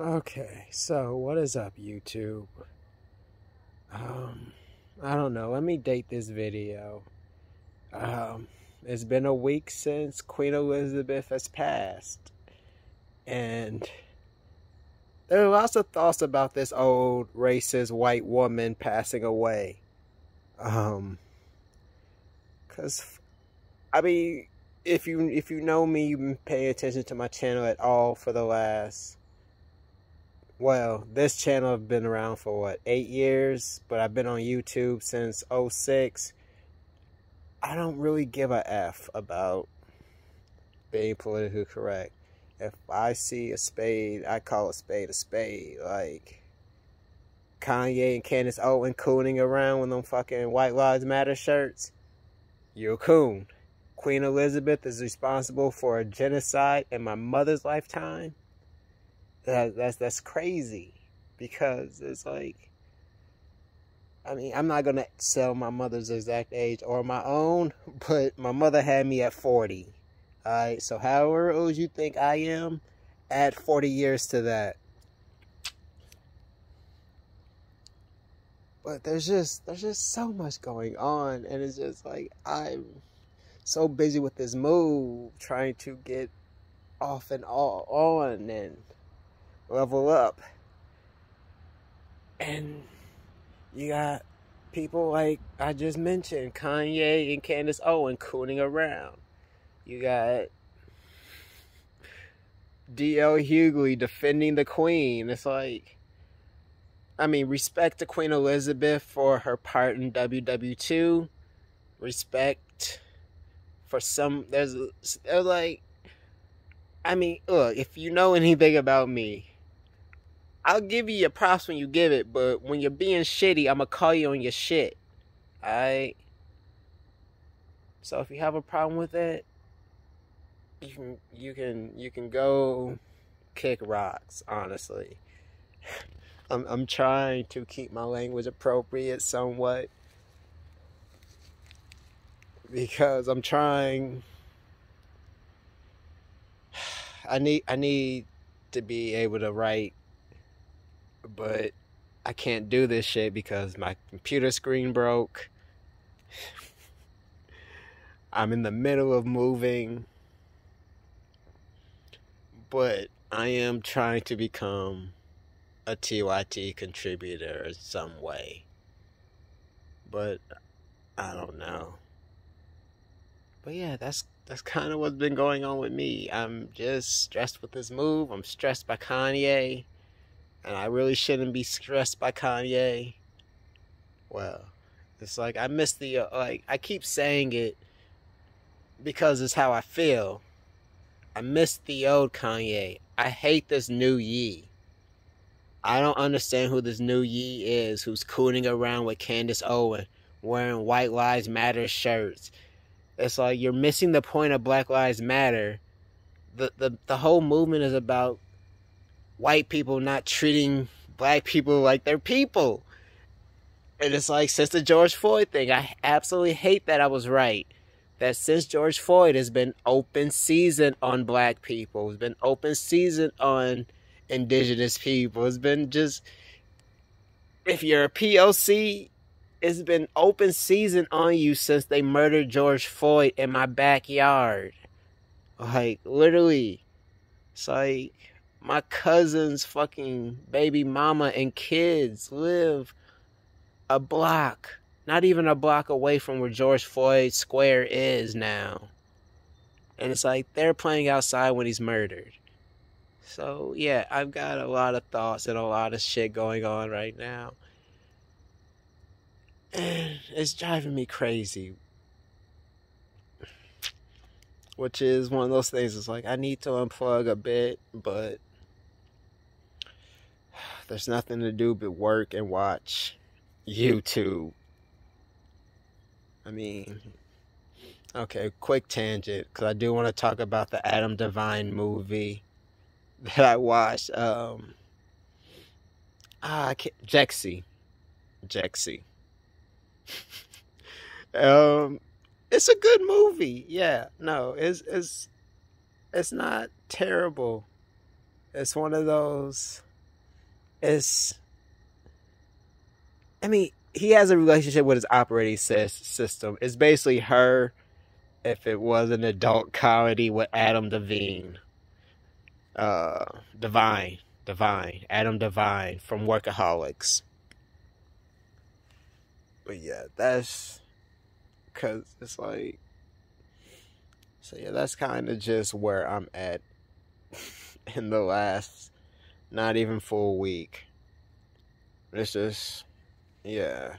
Okay, so what is up, YouTube? Um, I don't know. Let me date this video. Um, it's been a week since Queen Elizabeth has passed, and there are lots of thoughts about this old racist white woman passing away. Um, cause I mean, if you if you know me, you've been paying attention to my channel at all for the last well, this channel have been around for what, eight years, but I've been on YouTube since 06. I don't really give a F about being politically correct. If I see a spade, I call a spade a spade. Like Kanye and Candace Owen cooning around with them fucking White Lives Matter shirts, you're a coon. Queen Elizabeth is responsible for a genocide in my mother's lifetime that that's that's crazy because it's like I mean, I'm not gonna sell my mother's exact age or my own, but my mother had me at 40. Alright, so however old you think I am, add 40 years to that. But there's just there's just so much going on and it's just like I'm so busy with this move trying to get off and all on and level up. And you got people like I just mentioned, Kanye and Candace Owen cooning around. You got DL Hughley defending the Queen. It's like, I mean, respect to Queen Elizabeth for her part in WW2. Respect for some. There's, there's like, I mean, look, if you know anything about me, I'll give you your props when you give it, but when you're being shitty, I'm gonna call you on your shit. Alright? So if you have a problem with it, you can you can you can go kick rocks, honestly. I'm I'm trying to keep my language appropriate somewhat because I'm trying I need I need to be able to write but I can't do this shit because my computer screen broke. I'm in the middle of moving. But I am trying to become a TYT contributor in some way. But I don't know. But yeah, that's that's kind of what's been going on with me. I'm just stressed with this move. I'm stressed by Kanye and I really shouldn't be stressed by Kanye. Well, it's like I miss the uh, like I keep saying it because it's how I feel. I miss the old Kanye. I hate this new Ye. I don't understand who this new Ye is who's cooning around with Candace Owen wearing White Lives Matter shirts. It's like you're missing the point of Black Lives Matter. The the the whole movement is about white people not treating black people like they're people. And it's like since the George Floyd thing, I absolutely hate that I was right. That since George Floyd has been open season on black people, it's been open season on indigenous people. It's been just if you're a POC, it's been open season on you since they murdered George Floyd in my backyard. Like literally. It's like my cousin's fucking baby mama and kids live a block, not even a block away from where George Floyd Square is now. And it's like they're playing outside when he's murdered. So, yeah, I've got a lot of thoughts and a lot of shit going on right now. And it's driving me crazy. Which is one of those things, it's like I need to unplug a bit, but there's nothing to do but work and watch YouTube. I mean, okay, quick tangent because I do want to talk about the Adam Devine movie that I watched. Um, ah, Jexi, Jexi. um, it's a good movie. Yeah, no, it's it's it's not terrible. It's one of those it's I mean, he has a relationship with his operating system. It's basically her if it was an adult comedy with Adam Devine. Uh, Divine. Divine. Adam Devine from Workaholics. But yeah, that's because it's like. So yeah, that's kind of just where I'm at in the last not even for a week. This is, yeah.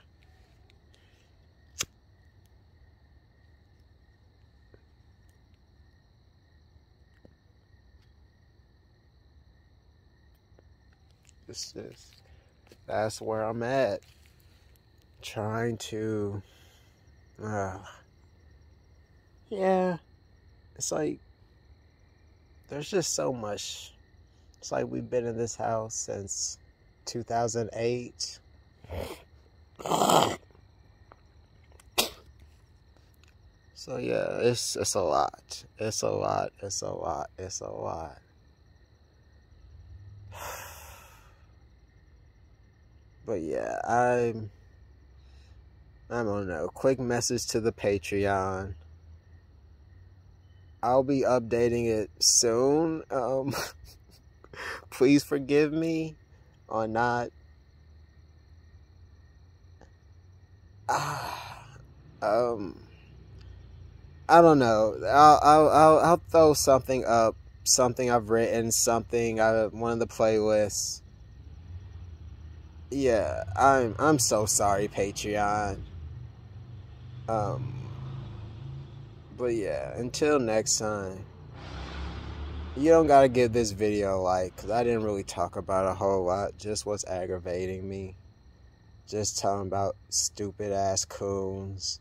This is, that's where I'm at. Trying to, uh, yeah, it's like, there's just so much. It's like we've been in this house since 2008. So yeah, it's it's a lot. It's a lot. It's a lot. It's a lot. But yeah, I'm I don't know. Quick message to the Patreon. I'll be updating it soon. Um please forgive me or not um I don't know. I'll, I'll I'll I'll throw something up, something I've written, something I one of the playlists. Yeah, I'm I'm so sorry, Patreon. Um, but yeah, until next time. You don't gotta give this video a like, cause I didn't really talk about a whole lot. Just what's aggravating me. Just talking about stupid ass coons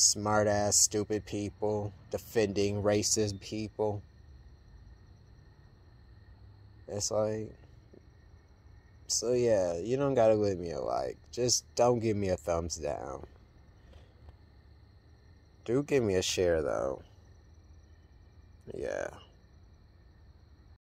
smart ass, stupid people defending racist people. It's like, so yeah, you don't gotta give me a like. Just don't give me a thumbs down. Do give me a share though. Yeah.